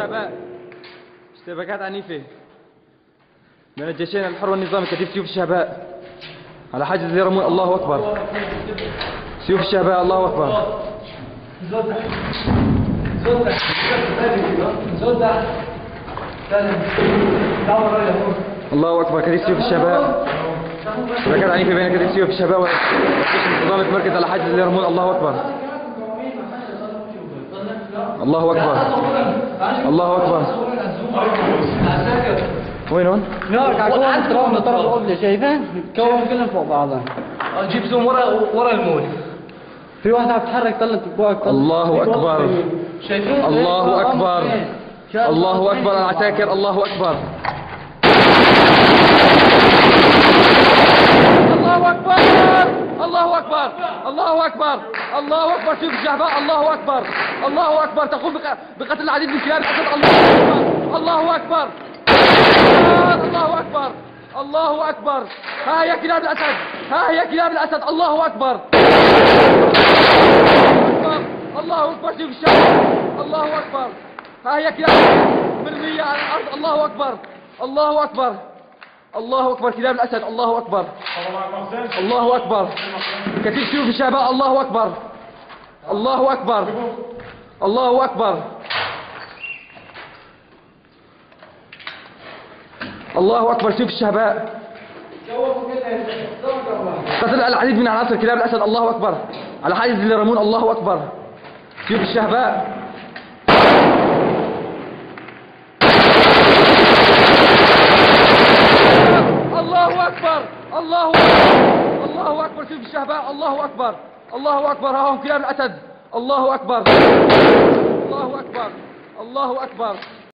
الشعباء اشتباكات عنيفة. بين الجيشين الحر والنظام كتيب سيوف الشعباء على حاجز اليرمون الله أكبر. سيوف الشعباء الله أكبر. الله أكبر كتيب سيوف الشعباء اشتباكات عنيفة بين كتيب سيوف الشعباء والجيش النظام المتمركز على حاجز اليرمون الله أكبر. الله أكبر. الله أكبر. وين هون؟ لا كعكون طرف طرف قبل شايفين؟ كون كلهم فوق بعضها جيب زوم ورا ورا المول. في واحد عم تتحرك طلت فوقك الله أكبر. شايفين؟ الله أكبر. الله أكبر. العساكر الله أكبر الله أكبر الله أكبر الله أكبر الله أكبر شوف الشعباء الله أكبر الله أكبر تقوم بق- بقتل العديد من كلاب الأسد الله أكبر الله أكبر الله أكبر ها هي كلاب الأسد ها هي كلاب الأسد الله أكبر الله أكبر شوف الشعب الله أكبر ها هي كلاب مرمية على الأرض الله أكبر الله أكبر الله أكبر كلاب الأسد الله أكبر. الله أكبر. كثير سيوف الشعباء الله أكبر. الله أكبر. الله أكبر. الله أكبر سيوف الشعباء. قتل العديد من عناصر كلاب الأسد الله أكبر. على حاجز الرمون الله أكبر. سيوف الشهباء الله أكبر. الله أكبر. الله أكبر. سيوف الشهباء. الله أكبر. الله أكبر. ها هم كلاب الأسد الله أكبر. الله أكبر. الله أكبر.